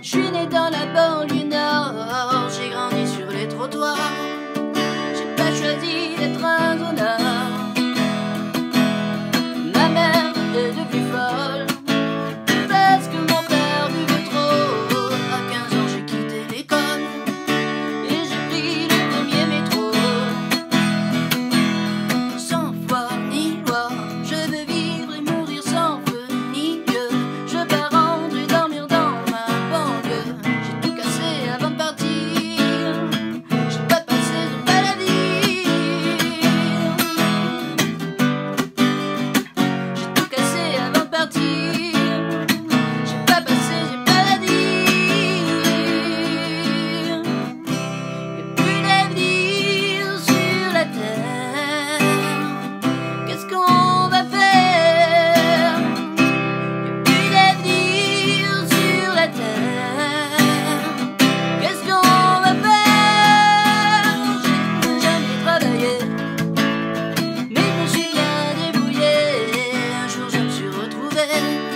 Je suis né dans la banlieue nord, j'ai grandi sur les trottoirs. J'ai pas choisi baby.